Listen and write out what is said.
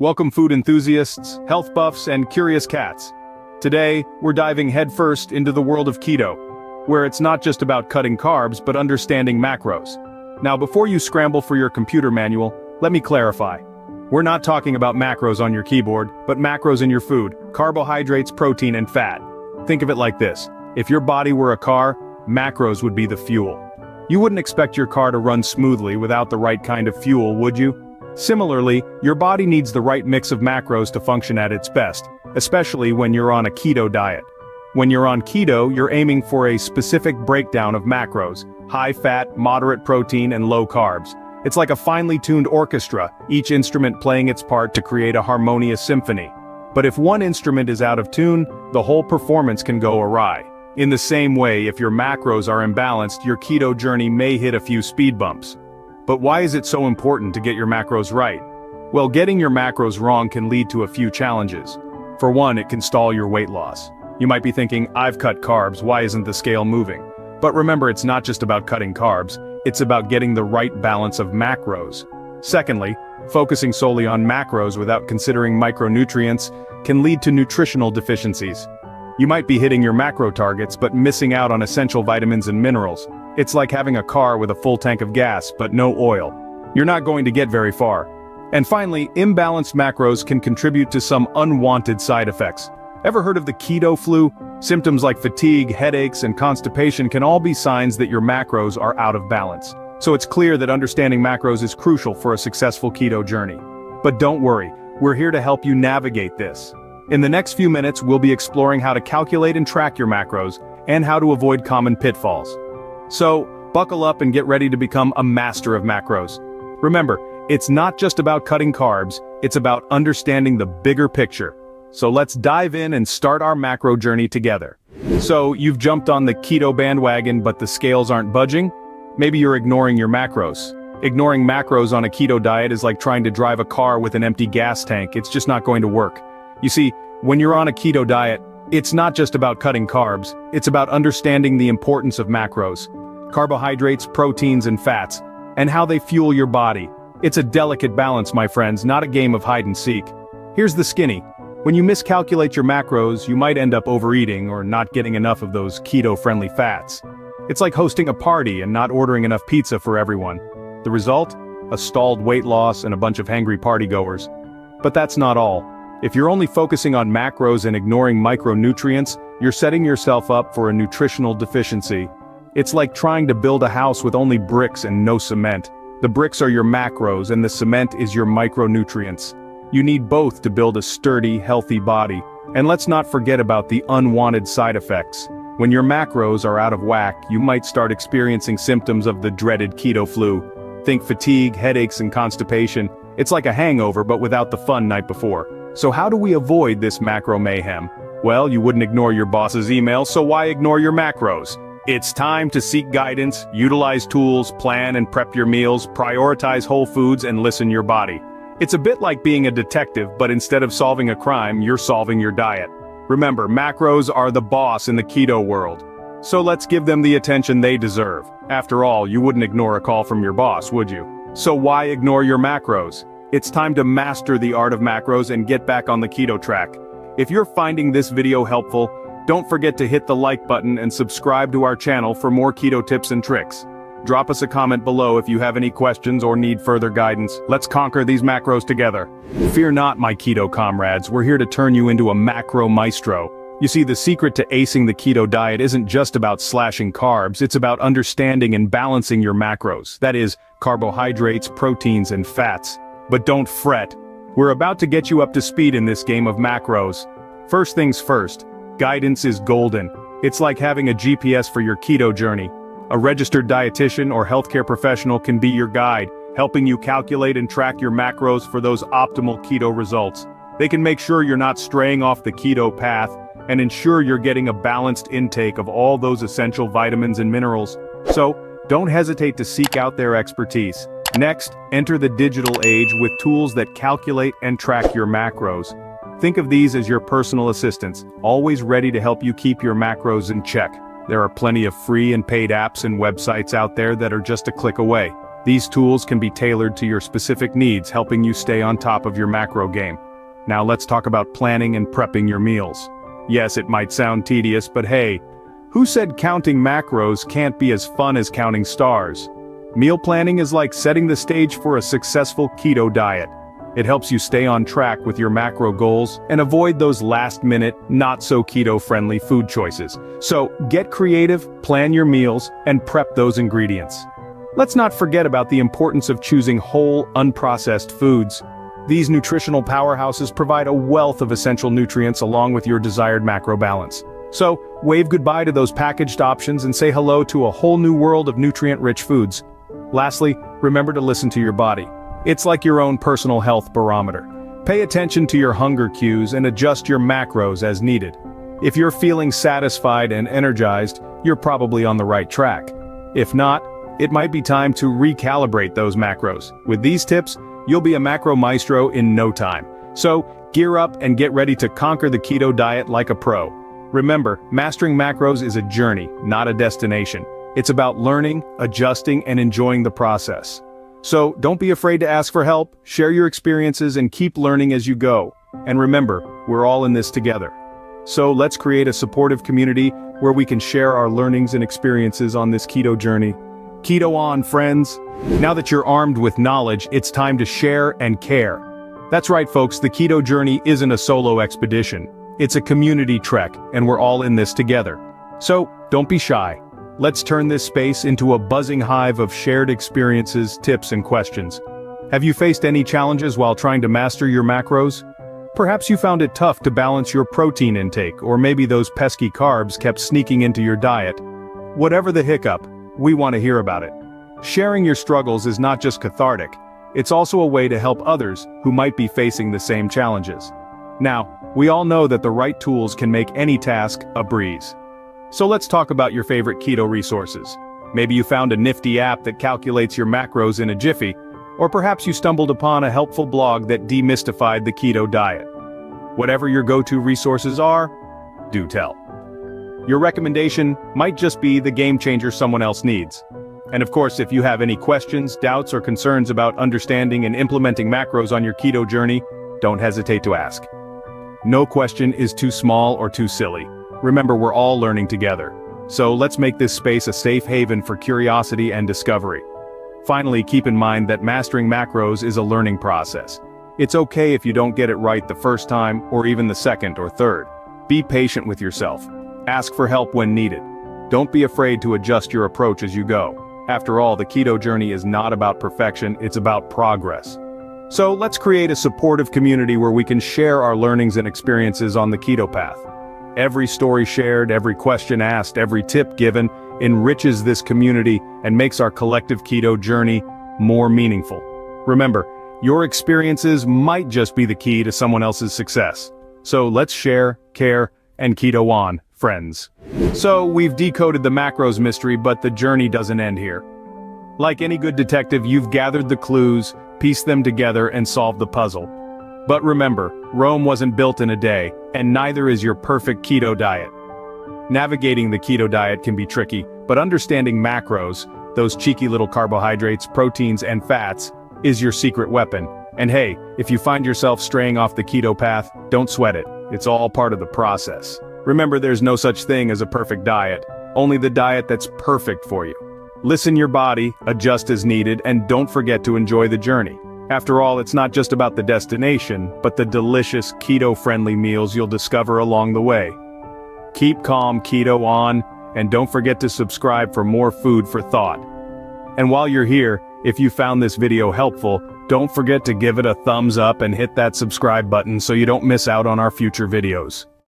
Welcome food enthusiasts, health buffs, and curious cats. Today, we're diving headfirst into the world of keto, where it's not just about cutting carbs but understanding macros. Now before you scramble for your computer manual, let me clarify. We're not talking about macros on your keyboard, but macros in your food, carbohydrates, protein, and fat. Think of it like this. If your body were a car, macros would be the fuel. You wouldn't expect your car to run smoothly without the right kind of fuel, would you? Similarly, your body needs the right mix of macros to function at its best, especially when you're on a keto diet. When you're on keto, you're aiming for a specific breakdown of macros, high fat, moderate protein, and low carbs. It's like a finely tuned orchestra, each instrument playing its part to create a harmonious symphony. But if one instrument is out of tune, the whole performance can go awry. In the same way, if your macros are imbalanced, your keto journey may hit a few speed bumps. But why is it so important to get your macros right? Well, getting your macros wrong can lead to a few challenges. For one, it can stall your weight loss. You might be thinking, I've cut carbs, why isn't the scale moving? But remember it's not just about cutting carbs, it's about getting the right balance of macros. Secondly, focusing solely on macros without considering micronutrients can lead to nutritional deficiencies. You might be hitting your macro targets but missing out on essential vitamins and minerals. It's like having a car with a full tank of gas but no oil. You're not going to get very far. And finally, imbalanced macros can contribute to some unwanted side effects. Ever heard of the keto flu? Symptoms like fatigue, headaches, and constipation can all be signs that your macros are out of balance. So it's clear that understanding macros is crucial for a successful keto journey. But don't worry, we're here to help you navigate this. In the next few minutes we'll be exploring how to calculate and track your macros, and how to avoid common pitfalls. So, buckle up and get ready to become a master of macros. Remember, it's not just about cutting carbs, it's about understanding the bigger picture. So let's dive in and start our macro journey together. So, you've jumped on the keto bandwagon but the scales aren't budging? Maybe you're ignoring your macros. Ignoring macros on a keto diet is like trying to drive a car with an empty gas tank, it's just not going to work. You see, when you're on a keto diet, it's not just about cutting carbs, it's about understanding the importance of macros, carbohydrates, proteins, and fats, and how they fuel your body. It's a delicate balance, my friends, not a game of hide and seek. Here's the skinny. When you miscalculate your macros, you might end up overeating or not getting enough of those keto-friendly fats. It's like hosting a party and not ordering enough pizza for everyone. The result? A stalled weight loss and a bunch of hangry partygoers. But that's not all. If you're only focusing on macros and ignoring micronutrients, you're setting yourself up for a nutritional deficiency. It's like trying to build a house with only bricks and no cement. The bricks are your macros and the cement is your micronutrients. You need both to build a sturdy, healthy body. And let's not forget about the unwanted side effects. When your macros are out of whack, you might start experiencing symptoms of the dreaded keto flu. Think fatigue, headaches, and constipation. It's like a hangover but without the fun night before. So how do we avoid this macro mayhem? Well, you wouldn't ignore your boss's email, so why ignore your macros? It's time to seek guidance, utilize tools, plan and prep your meals, prioritize whole foods and listen your body. It's a bit like being a detective, but instead of solving a crime, you're solving your diet. Remember, macros are the boss in the keto world. So let's give them the attention they deserve. After all, you wouldn't ignore a call from your boss, would you? So why ignore your macros? It's time to master the art of macros and get back on the keto track. If you're finding this video helpful, don't forget to hit the like button and subscribe to our channel for more keto tips and tricks. Drop us a comment below if you have any questions or need further guidance. Let's conquer these macros together. Fear not, my keto comrades, we're here to turn you into a macro maestro. You see, the secret to acing the keto diet isn't just about slashing carbs, it's about understanding and balancing your macros, that is, carbohydrates, proteins, and fats. But don't fret. We're about to get you up to speed in this game of macros. First things first, guidance is golden. It's like having a GPS for your keto journey. A registered dietitian or healthcare professional can be your guide, helping you calculate and track your macros for those optimal keto results. They can make sure you're not straying off the keto path and ensure you're getting a balanced intake of all those essential vitamins and minerals. So, don't hesitate to seek out their expertise. Next, enter the digital age with tools that calculate and track your macros. Think of these as your personal assistants, always ready to help you keep your macros in check. There are plenty of free and paid apps and websites out there that are just a click away. These tools can be tailored to your specific needs helping you stay on top of your macro game. Now let's talk about planning and prepping your meals. Yes, it might sound tedious, but hey, who said counting macros can't be as fun as counting stars? Meal planning is like setting the stage for a successful keto diet. It helps you stay on track with your macro goals and avoid those last-minute, not-so-keto-friendly food choices. So, get creative, plan your meals, and prep those ingredients. Let's not forget about the importance of choosing whole, unprocessed foods. These nutritional powerhouses provide a wealth of essential nutrients along with your desired macro balance. So, wave goodbye to those packaged options and say hello to a whole new world of nutrient-rich foods. Lastly, remember to listen to your body. It's like your own personal health barometer. Pay attention to your hunger cues and adjust your macros as needed. If you're feeling satisfied and energized, you're probably on the right track. If not, it might be time to recalibrate those macros. With these tips, you'll be a macro maestro in no time. So, gear up and get ready to conquer the keto diet like a pro. Remember, mastering macros is a journey, not a destination. It's about learning, adjusting, and enjoying the process. So, don't be afraid to ask for help, share your experiences, and keep learning as you go. And remember, we're all in this together. So let's create a supportive community where we can share our learnings and experiences on this keto journey. Keto on, friends! Now that you're armed with knowledge, it's time to share and care. That's right folks, the keto journey isn't a solo expedition. It's a community trek, and we're all in this together. So, don't be shy. Let's turn this space into a buzzing hive of shared experiences, tips and questions. Have you faced any challenges while trying to master your macros? Perhaps you found it tough to balance your protein intake, or maybe those pesky carbs kept sneaking into your diet. Whatever the hiccup, we want to hear about it. Sharing your struggles is not just cathartic, it's also a way to help others who might be facing the same challenges. Now, we all know that the right tools can make any task a breeze. So let's talk about your favorite keto resources. Maybe you found a nifty app that calculates your macros in a jiffy, or perhaps you stumbled upon a helpful blog that demystified the keto diet. Whatever your go-to resources are, do tell. Your recommendation might just be the game changer someone else needs. And of course, if you have any questions, doubts, or concerns about understanding and implementing macros on your keto journey, don't hesitate to ask. No question is too small or too silly. Remember we're all learning together. So let's make this space a safe haven for curiosity and discovery. Finally, keep in mind that mastering macros is a learning process. It's okay if you don't get it right the first time or even the second or third. Be patient with yourself. Ask for help when needed. Don't be afraid to adjust your approach as you go. After all, the keto journey is not about perfection, it's about progress. So let's create a supportive community where we can share our learnings and experiences on the keto path. Every story shared, every question asked, every tip given enriches this community and makes our collective keto journey more meaningful. Remember, your experiences might just be the key to someone else's success. So let's share, care, and keto on, friends. So we've decoded the macros mystery but the journey doesn't end here. Like any good detective you've gathered the clues, pieced them together and solved the puzzle. But remember, Rome wasn't built in a day, and neither is your perfect keto diet. Navigating the keto diet can be tricky, but understanding macros, those cheeky little carbohydrates, proteins, and fats, is your secret weapon. And hey, if you find yourself straying off the keto path, don't sweat it. It's all part of the process. Remember there's no such thing as a perfect diet, only the diet that's perfect for you. Listen your body, adjust as needed, and don't forget to enjoy the journey. After all, it's not just about the destination, but the delicious, keto-friendly meals you'll discover along the way. Keep calm, keto on, and don't forget to subscribe for more food for thought. And while you're here, if you found this video helpful, don't forget to give it a thumbs up and hit that subscribe button so you don't miss out on our future videos.